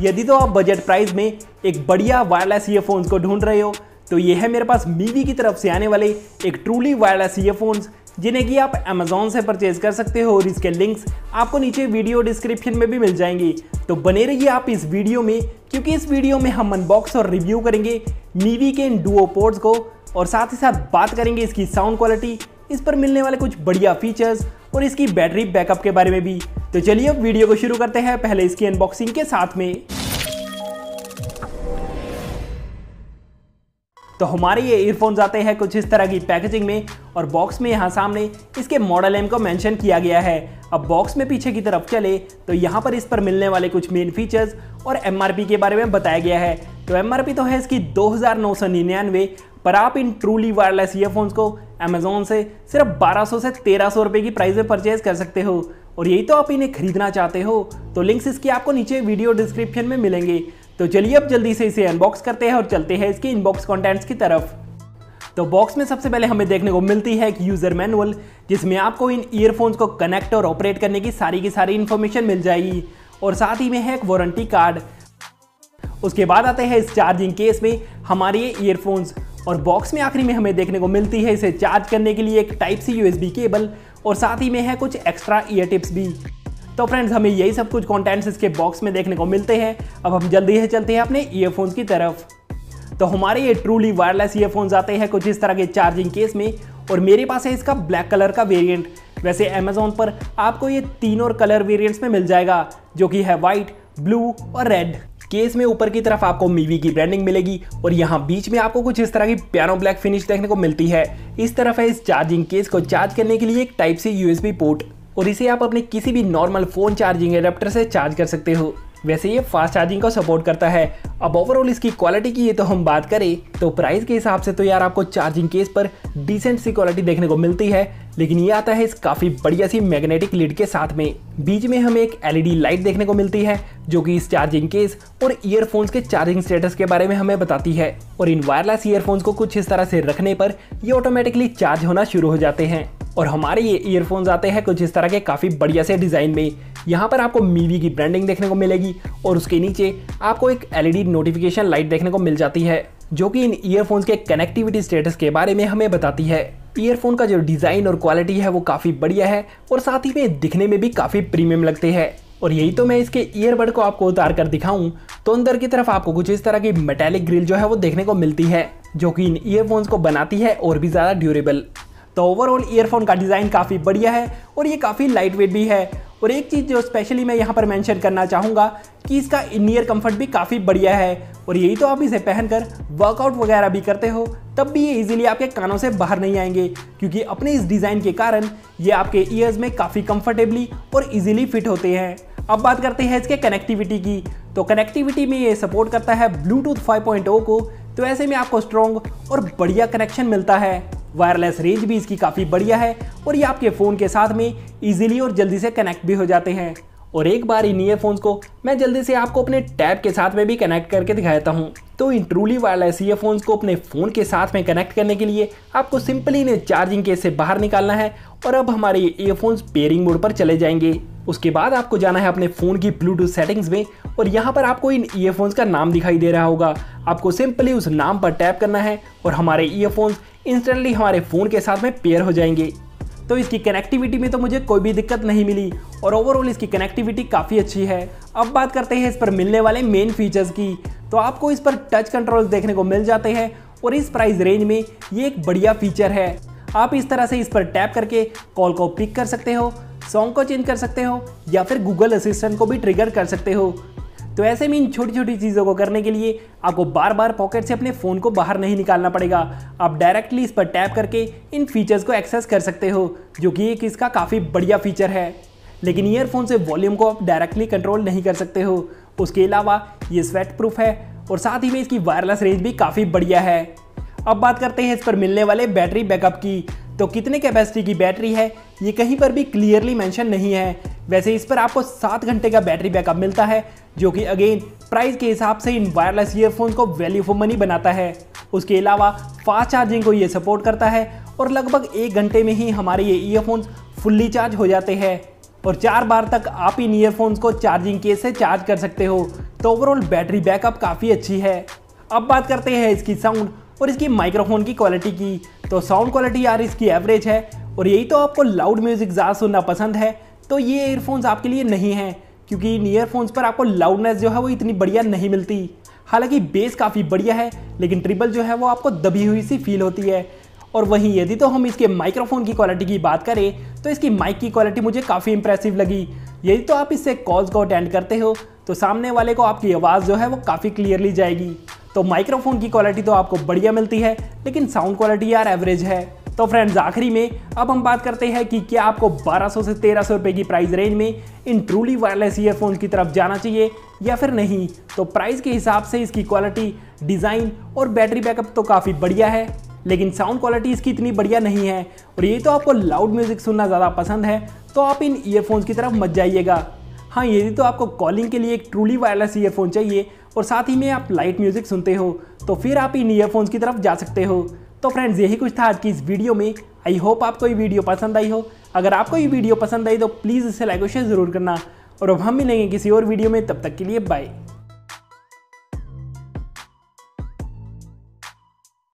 यदि तो आप बजट प्राइस में एक बढ़िया वायरलेस ईयरफोन्स को ढूंढ रहे हो तो ये है मेरे पास मीवी की तरफ़ से आने वाले एक ट्रूली वायरलेस ईयरफोन्स जिन्हें कि आप अमेजोन से परचेज कर सकते हो और इसके लिंक्स आपको नीचे वीडियो डिस्क्रिप्शन में भी मिल जाएँगे। तो बने रहिए आप इस वीडियो में, क्योंकि इस वीडियो में हम अनबॉक्स और रिव्यू करेंगे। मीवी के इन डुओ पोर्ट्स को और साथ ही साथ बात करेंगे इसकी साउंड क्वालिटी इस पर मिलने वाले कुछ बढ़िया फीचर्स और इसकी बैटरी बैकअप के बारे में भी। तो चलिए अब वीडियो को शुरू करते हैं, पहले इसकी अनबॉक्सिंग के साथ में। तो हमारे ये ईयरफोन्स आते हैं कुछ इस तरह की पैकेजिंग में और बॉक्स में यहाँ सामने इसके मॉडल एम को मेंशन किया गया है। अब बॉक्स में पीछे की तरफ़ चले तो यहाँ पर इस पर मिलने वाले कुछ मेन फीचर्स और एमआरपी के बारे में बताया गया है। तो एमआरपी तो है इसकी दो हज़ार नौ सौ निन्यानवे, पर आप इन ट्रूली वायरलेस ईयरफोन्स को अमेजोन से सिर्फ़ 1200 से 1300 रुपए की प्राइस में परचेज कर सकते हो। और यही तो आप इन्हें खरीदना चाहते हो। तो लिंक्स इसके आपको नीचे वीडियो डिस्क्रिप्शन में मिलेंगे। तो चलिए अब जल्दी से इसे अनबॉक्स करते हैं और चलते हैं इसके इनबॉक्स कॉन्टेंट्स की तरफ़। तो बॉक्स में सबसे पहले हमें देखने को मिलती है एक यूज़र मैनुअल जिसमें आपको इन ईयरफोन्स को कनेक्ट और ऑपरेट करने की सारी की सारी इन्फॉर्मेशन मिल जाएगी। और साथ ही में है एक वारंटी कार्ड उसके बाद आते हैं इस चार्जिंग केस में हमारे ये ईयरफोन्स और बॉक्स में आखिरी में हमें देखने को मिलती है इसे चार्ज करने के लिए एक टाइप सी यूएसबी केबल और साथ ही में है कुछ एक्स्ट्रा ईयर टिप्स भी। तो फ्रेंड्स हमें यही सब कुछ कंटेंट्स इसके बॉक्स में देखने को मिलते हैं। अब हम जल्दी से चलते हैं अपने ईयरफोन्स की तरफ़। तो हमारे ये ट्रूली वायरलेस ईयरफोन्स आते हैं कुछ इस तरह के चार्जिंग केस में और मेरे पास है इसका ब्लैक कलर का वेरिएंट वैसे अमेजोन पर आपको ये तीनों कलर वेरिएंट्स में मिल जाएगा, जो कि है वाइट ब्लू और रेड केस में ऊपर की तरफ़ आपको मीवी की ब्रांडिंग मिलेगी और यहाँ बीच में आपको कुछ इस तरह की प्यारो ब्लैक फिनिश देखने को मिलती है। इस तरफ़ है इस चार्जिंग केस को चार्ज करने के लिए एक टाइप सी यूएसबी पोर्ट और इसे आप अपने किसी भी नॉर्मल फ़ोन चार्जिंग एडेप्टर से चार्ज कर सकते हो। वैसे ये फास्ट चार्जिंग का सपोर्ट करता है। अब ओवरऑल इसकी क्वालिटी की ये तो हम बात करें तो प्राइस के हिसाब से तो यार आपको चार्जिंग केस पर डिसेंट सी क्वालिटी देखने को मिलती है। लेकिन ये आता है इस काफ़ी बढ़िया सी मैग्नेटिक लिड के साथ में। बीच में हमें एक एलईडी लाइट देखने को मिलती है, जो कि इस चार्जिंग केस और ईयरफोन्स के चार्जिंग स्टेटस के बारे में हमें बताती है। और इन वायरलेस ईयरफोन्स को कुछ इस तरह से रखने पर ये ऑटोमेटिकली चार्ज होना शुरू हो जाते हैं। और हमारे ये ईयरफोन्स आते हैं कुछ इस तरह के काफ़ी बढ़िया से डिज़ाइन में। यहाँ पर आपको मीवी की ब्रांडिंग देखने को मिलेगी और उसके नीचे आपको एक एलईडी नोटिफिकेशन लाइट देखने को मिल जाती है, जो कि इन ईयरफोन्स के कनेक्टिविटी स्टेटस के बारे में हमें बताती है। ईयरफोन का जो डिज़ाइन और क्वालिटी है वो काफ़ी बढ़िया है और साथ ही में दिखने में भी काफ़ी प्रीमियम लगते हैं। और यही तो मैं इसके ईयरबड को आपको उतार कर दिखाऊँ तो अंदर की तरफ़ आपको कुछ इस तरह की मेटेलिक ग्रिल जो है वो देखने को मिलती है, जो कि इन ईयरफोन्स को बनाती है और भी ज़्यादा ड्यूरेबल तो ओवरऑल ईयरफोन का डिज़ाइन काफ़ी बढ़िया है और ये काफ़ी लाइट वेट भी है। और एक चीज़ जो स्पेशली मैं यहाँ पर मेंशन करना चाहूँगा कि इसका इन ईयर कंफर्ट भी काफ़ी बढ़िया है। और यही तो आप इसे पहनकर वर्कआउट वगैरह भी करते हो, तब भी ये इजीली आपके कानों से बाहर नहीं आएँगे, क्योंकि अपने इस डिज़ाइन के कारण ये आपके ईयर्स में काफ़ी कंफर्टेबली और इजीली फिट होते हैं। अब बात करते हैं इसके कनेक्टिविटी की। तो कनेक्टिविटी में ये सपोर्ट करता है ब्लूटूथ 5.0 को तो ऐसे में आपको स्ट्रॉन्ग और बढ़िया कनेक्शन मिलता है। वायरलेस रेंज भी इसकी काफ़ी बढ़िया है और ये आपके फ़ोन के साथ में इजीली और जल्दी से कनेक्ट भी हो जाते हैं। और एक बार इन ईयरफोन्स को मैं जल्दी से आपको अपने टैब के साथ में भी कनेक्ट करके दिखाता हूँ। तो इन ट्रूली वायरलेस ईयरफोन्स को अपने फ़ोन के साथ में कनेक्ट करने के लिए आपको सिंपली इन्हें चार्जिंग केस से बाहर निकालना है और अब हमारे ये ईयरफोन्स पेयरिंग मोड पर चले जाएँगे। उसके बाद आपको जाना है अपने फ़ोन की ब्लूटूथ सेटिंग्स में और यहाँ पर आपको इन ईयरफोन्स का नाम दिखाई दे रहा होगा। आपको सिंपली उस नाम पर टैप करना है और हमारे ईयरफोन्स इंस्टेंटली हमारे फ़ोन के साथ में पेयर हो जाएँगे। तो इसकी कनेक्टिविटी में तो मुझे कोई भी दिक्कत नहीं मिली और ओवरऑल इसकी कनेक्टिविटी काफ़ी अच्छी है। अब बात करते हैं इस पर मिलने वाले मेन फीचर्स की। तो आपको इस पर टच कंट्रोल्स देखने को मिल जाते हैं और इस प्राइस रेंज में ये एक बढ़िया फीचर है। आप इस तरह से इस पर टैप करके कॉल को पिक कर सकते हो सॉन्ग को चेंज कर सकते हो या फिर गूगल असिस्टेंट को भी ट्रिगर कर सकते हो। तो ऐसे में इन छोटी छोटी चीज़ों को करने के लिए आपको बार बार पॉकेट से अपने फ़ोन को बाहर नहीं निकालना पड़ेगा। आप डायरेक्टली इस पर टैप करके इन फीचर्स को एक्सेस कर सकते हो, जो कि एक इसका काफ़ी बढ़िया फीचर है। लेकिन ईयरफोन से वॉल्यूम को आप डायरेक्टली कंट्रोल नहीं कर सकते हो। उसके अलावा ये स्वेट प्रूफ है और साथ ही में इसकी वायरलेस रेंज भी काफ़ी बढ़िया है। अब बात करते हैं इस पर मिलने वाले बैटरी बैकअप की। तो कितने कैपेसिटी की बैटरी है, ये कहीं पर भी क्लियरली मेंशन नहीं है। वैसे इस पर आपको सात घंटे का बैटरी बैकअप मिलता है, जो कि अगेन प्राइस के हिसाब से इन वायरलेस ईयरफोन्स को वैल्यू फॉर मनी बनाता है। उसके अलावा फास्ट चार्जिंग को ये सपोर्ट करता है और लगभग एक घंटे में ही हमारे ये ईयरफोन्स फुल्ली चार्ज हो जाते हैं। और चार बार तक आप इन ईयरफोन्स को चार्जिंग केस से चार्ज कर सकते हो तो ओवरऑल बैटरी बैकअप काफ़ी अच्छी है। अब बात करते हैं इसकी साउंड और इसकी माइक्रोफोन की क्वालिटी की। तो साउंड क्वालिटी यार इसकी एवरेज है और यही तो आपको लाउड म्यूज़िक ज़्यादा सुनना पसंद है। तो ये ईयरफोन्स आपके लिए नहीं है, क्योंकि इन ईयरफोन्स पर आपको लाउडनेस जो है वो इतनी बढ़िया नहीं मिलती। हालाँकि बेस काफ़ी बढ़िया है, लेकिन ट्रिपल जो है वो आपको दबी हुई सी फील होती है। और वहीं यदि तो हम इसके माइक्रोफोन की क्वालिटी की बात करें तो इसकी माइक की क्वालिटी मुझे काफ़ी इंप्रेसिव लगी। यदि तो आप इससे कॉल्स को अटेंड करते हो तो सामने वाले को आपकी आवाज़ जो है वो काफ़ी क्लियरली जाएगी। तो माइक्रोफोन की क्वालिटी तो आपको बढ़िया मिलती है, लेकिन साउंड क्वालिटी यार एवरेज है। तो फ्रेंड्स आखिरी में अब हम बात करते हैं कि क्या आपको 1200 से 1300 रुपए की प्राइस रेंज में इन ट्रूली वायरलेस ईयरफोन की तरफ़ जाना चाहिए या फिर नहीं? तो प्राइस के हिसाब से इसकी क्वालिटी डिज़ाइन और बैटरी बैकअप तो काफ़ी बढ़िया है, लेकिन साउंड क्वालिटी इसकी इतनी बढ़िया नहीं है। और ये तो आपको लाउड म्यूज़िक सुनना ज़्यादा पसंद है तो आप इन ईयरफोन्स की तरफ़ मत जाइएगा। हाँ यदि तो आपको कॉलिंग के लिए एक ट्रूली वायरलेस ईयरफोन चाहिए, और साथ ही में आप लाइट म्यूज़िक सुनते हो तो फिर आप इन ईयरफोन्स की तरफ़ जा सकते हो। तो फ्रेंड्स यही कुछ था आज की इस वीडियो में। आई होप आपको ये वीडियो पसंद आई हो। अगर आपको ये वीडियो पसंद आई तो प्लीज़ इसे लाइक और शेयर ज़रूर करना। और अब हम मिलेंगे किसी और वीडियो में, तब तक के लिए बाय